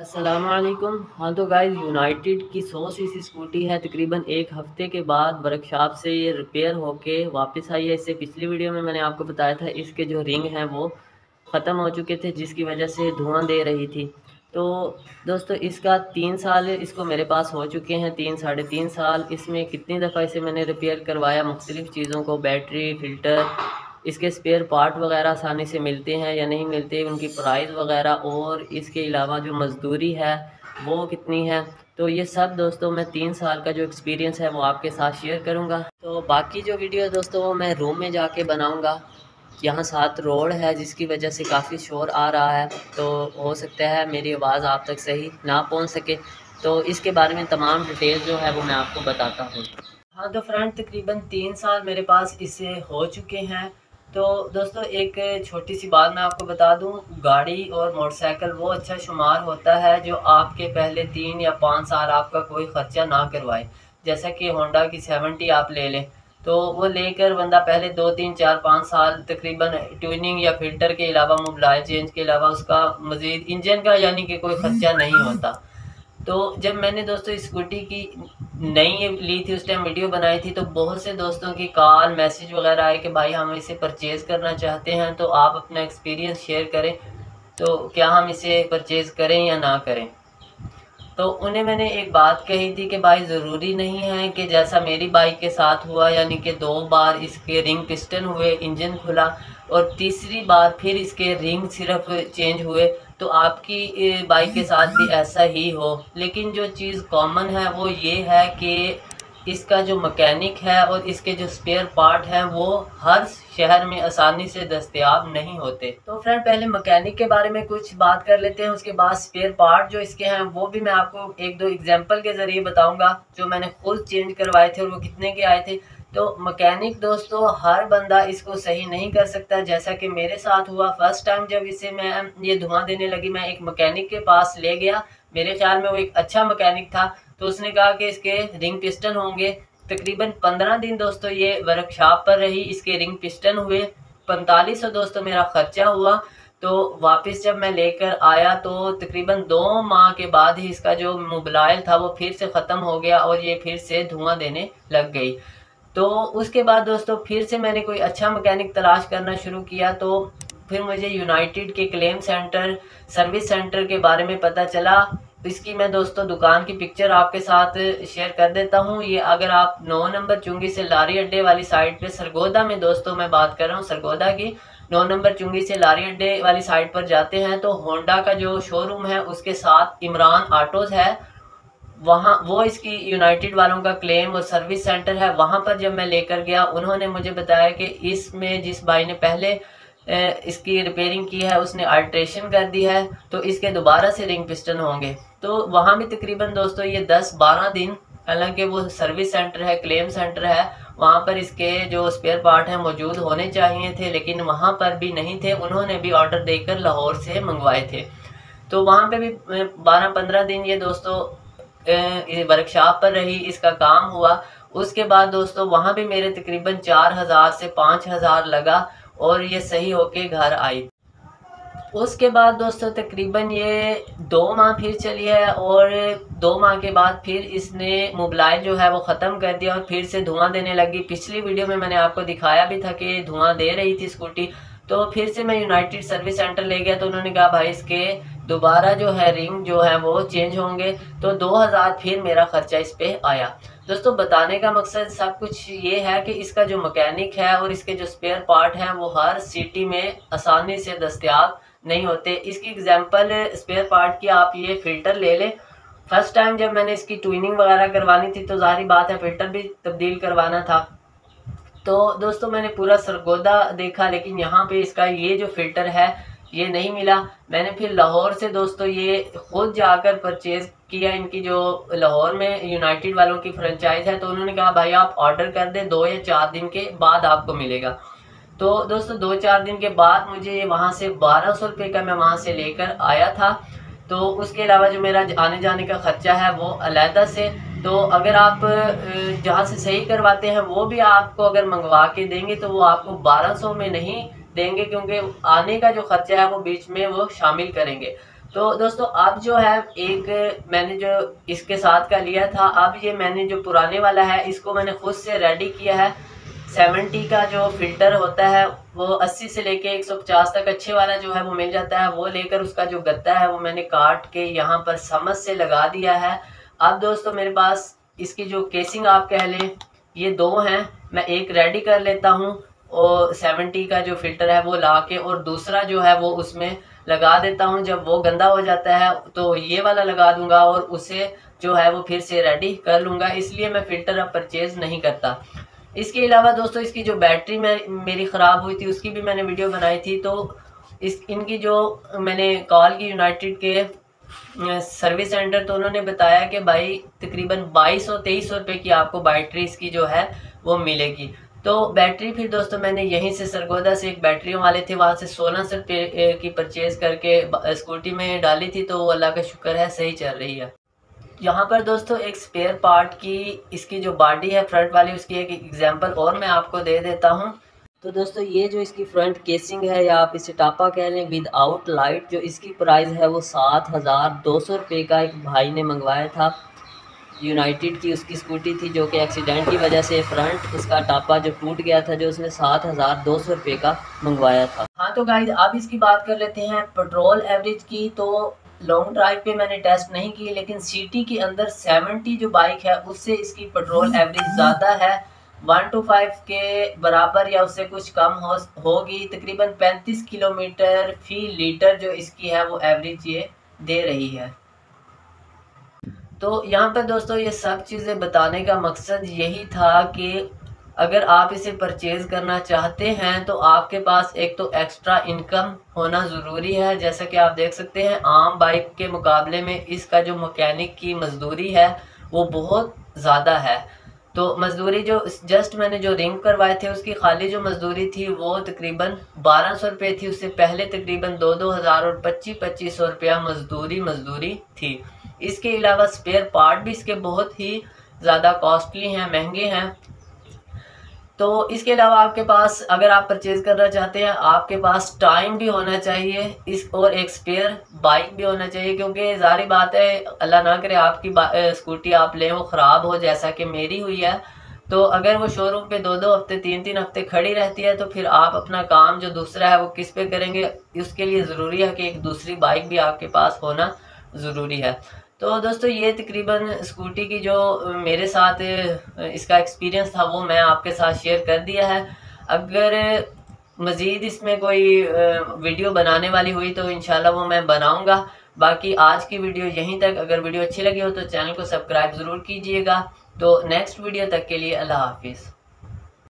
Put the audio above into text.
السلام علیکم۔ ہاں تو گائز یونائٹڈ کی سو سی سی اسکوٹی ہے، تقریباً ایک ہفتے کے بعد ورک شاپ سے یہ ریپیئر ہو کے واپس آئی ہے۔ اس سے پچھلی ویڈیو میں میں نے آپ کو بتایا تھا، اس کے جو رنگ ہیں وہ ختم ہو چکے تھے، جس کی وجہ سے دھواں دے رہی تھی۔ تو دوستو، اس کا تین سال اس کو میرے پاس ہو چکے ہیں، تین، ساڑھے تین سال۔ اس میں کتنی دفعہ اسے میں نے ریپیئر کروایا، مختلف چیزوں کو بیٹری فلٹر اس کے سپیئر پارٹ وغیرہ آسانی سے ملتے ہیں یا نہیں ملتے، ان کی پرائز وغیرہ اور اس کے علاوہ جو مزدوری ہے، وہ کتنی ہے؟ تو یہ سب دوستوں، میں تین سال کا جو ایکسپیرینس ہے، وہ آپ کے ساتھ شیئر کروں گا۔ تو باقی جو ویڈیو دوستوں، وہ میں روم میں جا کے بناؤں گا۔ یہاں ساتھ روڈ ہے، جس کی وجہ سے کافی شور آ رہا ہے۔ تو ہو سکتا ہے میری آواز آپ تک صحیح نہ پہنچ سکے۔ تو اس کے بارے میں تمام ڈیٹیل جو ہے، وہ میں آپ کو بتاتا ہوں۔ ہاں تو فرینڈ تقریباً تین سال میرے پاس اسے ہو چکے ہیں۔ تو دوستو، ایک چھوٹی سی بات میں آپ کو بتا دوں، گاڑی اور موٹر سائیکل وہ اچھا شمار ہوتا ہے جو آپ کے پہلے تین یا پانچ سال آپ کا کوئی خرچہ نہ کروائے۔ جیسا کہ ہونڈا کی سیونٹی آپ لے لیں، تو وہ لے کر بندہ پہلے دو، تین، چار، پانچ سال تقریباً ٹیوننگ یا فلٹر کے علاوہ موبلائل چینج کے علاوہ اس کا مزید انجن کا یعنی کہ کوئی خرچہ نہیں ہوتا۔ تو جب میں نے دوستو اسکوٹی کی نئی لی تھی، اس ٹائم ویڈیو بنائی تھی، تو بہت سے دوستوں کی کال میسیج وغیرہ آئے کہ بھائی، ہم اسے پرچیز کرنا چاہتے ہیں، تو آپ اپنا ایکسپیرینس شیئر کریں۔ تو کیا ہم اسے پرچیز کریں یا نہ کریں؟ تو انہیں میں نے ایک بات کہی تھی کہ بھائی، ضروری نہیں ہے کہ جیسا میری بائک کے ساتھ ہوا یعنی کہ دو بار اس کے رنگ پسٹن ہوئے انجن کھلا، اور تیسری بار پھر اس کے رنگ صرف چینج ہوئے۔ تو آپ کی بائک کے ساتھ بھی ایسا ہی ہو۔ لیکن جو چیز کامن ہے وہ یہ ہے کہ اس کا جو مکینک ہے اور اس کے جو سپیئر پارٹ ہیں وہ ہر شہر میں آسانی سے دستیاب نہیں ہوتے۔ تو فرینڈ پہلے مکینک کے بارے میں کچھ بات کر لیتے ہیں، اس کے بعد سپیئر پارٹ جو اس کے ہیں وہ بھی میں آپ کو ایک دو اگزامپل کے ذریعے بتاؤں گا جو میں نے خود چینج کروائے تھے اور وہ کتنے کے آئے تھے۔ تو مکینک دوستو، ہر بندہ اس کو صحیح نہیں کر سکتا، جیسا کہ میرے ساتھ ہوا۔ فرسٹ ٹائم جب اسے میں یہ دھواں دینے لگی، میں ایک مکینک کے پاس لے گیا۔ میرے خیال میں وہ ایک اچھا مکینک تھا۔ تو اس نے کہا کہ اس کے رنگ پسٹن ہوں گے۔ تقریباً پندرہ دن دوستو، یہ ورک شاپ پر رہی۔ اس کے رنگ پسٹن ہوئے۔ پنتالیس سو دوستو، میرا خرچہ ہوا۔ تو واپس جب میں لے کر آیا، تو تقریباً دو ماہ کے بعد ہی اس کا جو موبلائل تھا، وہ پھر سے ختم ہو گیا اور یہ پھر سے دھواں دینے لگ گئی۔ تو اس کے بعد دوستو، پھر سے میں نے کوئی اچھا مکینک تلاش کرنا شروع کیا۔ تو پھر مجھے یونائٹڈ کے کلیم سینٹر سروس سینٹر کے بارے میں پتہ چلا۔ اس کی میں دوستو دکان کی پکچر آپ کے ساتھ شیئر کر دیتا ہوں۔ یہ اگر آپ نو نمبر چنگی سے لاری اڈے والی سائٹ پہ سرگودا میں دوستو میں بات کر رہا ہوں، سرگودا کی نو نمبر چنگی سے لاری اڈے والی سائٹ پر جاتے ہیں تو ہونڈا کا جو شو روم ہے، اس کے ساتھ عمران آٹوز ہے۔ وہاں، وہ اس کی یونائٹڈ والوں کا کلیم اور سروس سینٹر ہے۔ وہاں پر جب میں لے کر گیا، انہوں نے مجھے بتایا کہ اس میں جس بھائی نے پہلے اس کی ریپیرنگ کی ہے، اس نے آلٹریشن کر دی ہے، تو اس کے دوبارہ سے رنگ پسٹن ہوں گے۔ تو وہاں بھی تقریباً دوستو یہ دس بارہ دن، حالانکہ وہ سروس سینٹر ہے کلیم سینٹر ہے، وہاں پر اس کے جو اسپیئر پارٹ ہیں موجود ہونے چاہیے تھے، لیکن وہاں پر بھی نہیں تھے۔ انہوں نے بھی آرڈر دے کر لاہور سے منگوائے تھے۔ تو وہاں پہ بھی بارہ پندرہ دن یہ دوستو ورکشاپ پر رہی، اس کا کام ہوا۔ اس کے بعد دوستو، وہاں بھی میرے تقریباً چار ہزار سے پانچ ہزار لگا۔ اور یہ صحیح ہو کے گھر آئی۔ اس کے بعد دوستو تقریباً یہ دو ماہ پھر چلی ہے اور دو ماہ کے بعد پھر اس نے موبلائل جو ہے وہ ختم کر دیا اور پھر سے دھواں دینے لگی۔ پچھلی ویڈیو میں میں نے آپ کو دکھایا بھی تھا کہ دھواں دے رہی تھی اسکوٹی تو پھر سے میں یونائٹڈ سروس سینٹر لے گیا تو انہوں نے کہا بھائی اس کے دوبارہ جو ہے رنگ جو ہے وہ چینج ہوں گے۔ تو دو ہزار پھر میرا خرچہ اس پہ آیا۔ دوستو، بتانے کا مقصد سب کچھ یہ ہے کہ اس کا جو مکینک ہے اور اس کے جو سپیئر پارٹ ہیں، وہ ہر سٹی میں آسانی سے دستیاب نہیں ہوتے۔ اس کی اگزامپل سپیئر پارٹ کی آپ یہ فلٹر لے لیں۔ فرسٹ ٹائم جب میں نے اس کی ٹویننگ وغیرہ کروانی تھی تو ظاہری بات ہے فلٹر بھی تبدیل کروانا تھا۔ تو دوستو، میں نے پورا سرگودا دیکھا، لیکن یہاں پہ اس کا یہ جو فلٹر ہے یہ نہیں ملا۔ میں نے پھر لاہور سے دوستو یہ خود جا کر پرچیز کیا ان کی جو لاہور میں یونائٹڈ والوں کی فرنچائز ہے، تو انہوں نے کہا، بھائی، آپ آرڈر کر دیں دو یا چار دن کے بعد آپ کو ملے گا۔ تو دوستو، دو چار دن کے بعد مجھے یہ وہاں سے بارہ سو روپے کا میں وہاں سے لے کر آیا تھا۔ تو اس کے علاوہ جو میرا آنے جانے کا خرچہ ہے وہ علیحدہ سے۔ تو اگر آپ جہاں سے صحیح کرواتے ہیں وہ بھی آپ کو اگر منگوا کے دیں گے تو وہ آپ کو بارہ سو میں نہیں دیں گے کیونکہ آنے کا جو خرچہ ہے وہ بیچ میں وہ شامل کریں گے۔ تو دوستو اب جو ہے ایک میں نے جو اس کے ساتھ کا لیا تھا، اب یہ میں نے جو پرانے والا ہے، اس کو میں نے خود سے ریڈی کیا ہے۔ سیونٹی کا جو فلٹر ہوتا ہے، وہ اسی سے لے کے ایک سو پچاس تک اچھے والا جو ہے وہ مل جاتا ہے۔ وہ لے کر اس کا جو گتا ہے، وہ میں نے کاٹ کے یہاں پر سمجھ سے لگا دیا ہے۔ اب دوستو، میرے پاس اس کی جو کیسنگ آپ کہہ لیں، یہ دو ہیں۔ میں ایک ریڈی کر لیتا ہوں۔ سیونٹی کا جو فلٹر ہے وہ لا کے اور دوسرا جو ہے وہ اس میں لگا دیتا ہوں۔ جب وہ گندا ہو جاتا ہے تو یہ والا لگا دوں گا اور اسے جو ہے وہ پھر سے ریڈی کر لوں گا۔ اس لیے میں فلٹر اب پرچیز نہیں کرتا۔ اس کے علاوہ دوستو، اس کی جو بیٹری میں میری خراب ہوئی تھی، اس کی بھی میں نے ویڈیو بنائی تھی۔ تو اس، ان کی جو میں نے کال کی یونائٹڈ کے سروس سینٹر تو انہوں نے بتایا کہ بھائی تقریباً بائیس سو تیئیس سو روپے کی آپ کو بیٹری اس کی جو ہے وہ ملے گی۔ تو بیٹری پھر دوستو میں نے یہیں سے سرگودا سے ایک بیٹری والے تھے، وہاں سے سولہ سو کی پرچیز کر کے اسکوٹی میں ڈالی تھی، تو وہ اللہ کا شکر ہے، صحیح چل رہی ہے۔ یہاں پر دوستو ایک سپیئر پارٹ کی اس کی جو باڈی ہے فرنٹ والی، اس کی ایک ایگزامپل اور میں آپ کو دے دیتا ہوں۔ تو دوستو یہ جو اس کی فرنٹ کیسنگ ہے، یا آپ اسے ٹاپا کہہ لیں ود آؤٹ لائٹ جو اس کی پرائز ہے، وہ سات ہزار دو سو روپے کا ایک بھائی نے منگوایا تھا۔ یونائٹڈ کی اس کی اسکوٹی تھی جو کہ ایکسیڈنٹ کی وجہ سے فرنٹ اس کا ٹاپا جو ٹوٹ گیا تھا، جو اس نے سات ہزار دو سو روپے کا منگوایا تھا۔ ہاں تو گائز اب اس کی بات کر لیتے ہیں پیٹرول ایوریج کی تو لانگ ڈرائیو پہ میں نے ٹیسٹ نہیں کی، لیکن سٹی کے اندر سیونٹی جو بائک ہے، اس سے اس کی پیٹرول ایوریج زیادہ ہے۔ ون ٹو فائیو کے برابر یا اس سے کچھ کم ہوگی۔ تقریباً پینتیس کلومیٹر فی لیٹر جو اس کی ہے، وہ ایوریج یہ دے رہی ہے۔ تو یہاں پہ دوستو یہ سب چیزیں بتانے کا مقصد یہی تھا کہ اگر آپ اسے پرچیز کرنا چاہتے ہیں تو آپ کے پاس ایک تو ایکسٹرا انکم ہونا ضروری ہے۔ جیسا کہ آپ دیکھ سکتے ہیں، عام بائک کے مقابلے میں اس کا جو مکینک کی مزدوری ہے، وہ بہت زیادہ ہے۔ تو مزدوری جو جسٹ میں نے جو رنگ کروائے تھے، اس کی خالی جو مزدوری تھی، وہ تقریباً بارہ سو روپے تھی۔ اس سے پہلے تقریباً دو دو ہزار اور پچیس پچیس سو روپیہ مزدوری مزدوری تھی۔ اس کے علاوہ سپیئر پارٹ بھی اس کے بہت ہی زیادہ کاسٹلی ہیں، مہنگے ہیں۔ تو اس کے علاوہ آپ کے پاس اگر آپ پرچیز کرنا چاہتے ہیں، آپ کے پاس ٹائم بھی ہونا چاہیے۔ اس اور ایک سپیئر بائک بھی ہونا چاہیے، کیونکہ ظاہری بات ہے، اللہ نہ کرے آپ کی اسکوٹی آپ لیں، وہ خراب ہو، جیسا کہ میری ہوئی ہے۔ تو اگر وہ شو روم پہ دو دو ہفتے، تین تین ہفتے کھڑی رہتی ہے، تو پھر آپ اپنا کام جو دوسرا ہے، وہ کس پہ کریں گے؟ اس کے لیے ضروری ہے کہ ایک دوسری بائک بھی آپ کے پاس ہونا ضروری ہے۔ تو دوستو، یہ تقریباً اسکوٹی کی جو میرے ساتھ اس کا ایکسپیرینس تھا، وہ میں آپ کے ساتھ شیئر کر دیا ہے۔ اگر مزید اس میں کوئی ویڈیو بنانے والی ہوئی تو انشاءاللہ وہ میں بناؤں گا۔ باقی آج کی ویڈیو یہیں تک۔ اگر ویڈیو اچھی لگی ہو تو چینل کو سبسکرائب ضرور کیجیے گا۔ تو نیکسٹ ویڈیو تک کے لیے اللہ حافظ۔